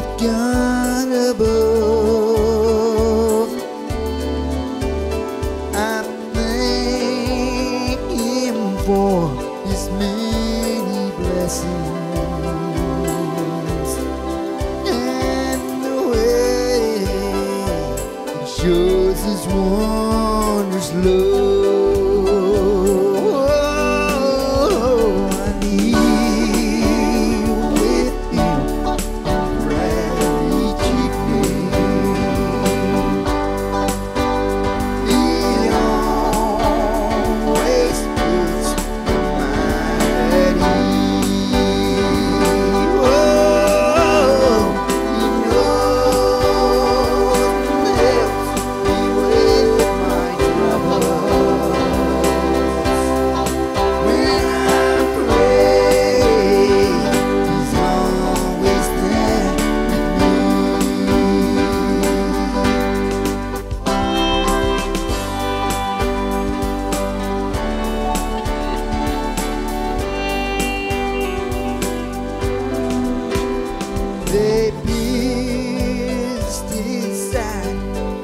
begun above. I thank Him for His many blessings and the way He shows His wondrous love.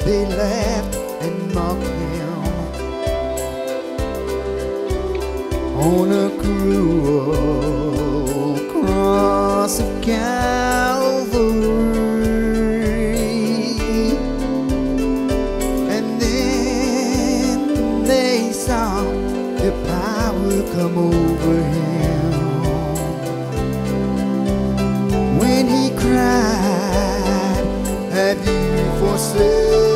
They laughed and mocked him on a cruel cross of Calvary. And then they saw the power come over him when he cried, Have you forsaken?